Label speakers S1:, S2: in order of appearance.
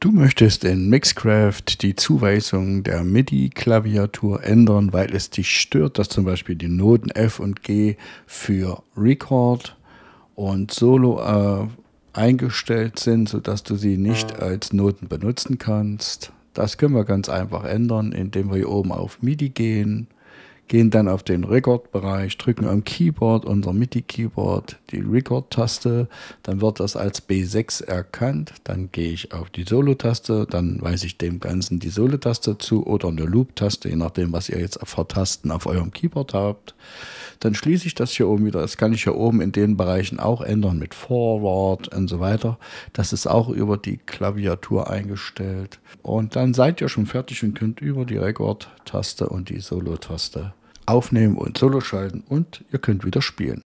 S1: Du möchtest in Mixcraft die Zuweisung der MIDI-Klaviatur ändern, weil es dich stört, dass zum Beispiel die Noten F und G für Record und Solo äh, eingestellt sind, sodass du sie nicht als Noten benutzen kannst. Das können wir ganz einfach ändern, indem wir hier oben auf MIDI gehen gehen dann auf den Record-Bereich, drücken am Keyboard, unser MIDI-Keyboard, die Record-Taste, dann wird das als B6 erkannt, dann gehe ich auf die Solo-Taste, dann weise ich dem Ganzen die Solo-Taste zu oder eine Loop-Taste, je nachdem, was ihr jetzt für Tasten auf eurem Keyboard habt. Dann schließe ich das hier oben wieder, das kann ich hier oben in den Bereichen auch ändern mit Forward und so weiter. Das ist auch über die Klaviatur eingestellt. Und dann seid ihr schon fertig und könnt über die Record-Taste und die Solo-Taste aufnehmen und Solo schalten und ihr könnt wieder spielen.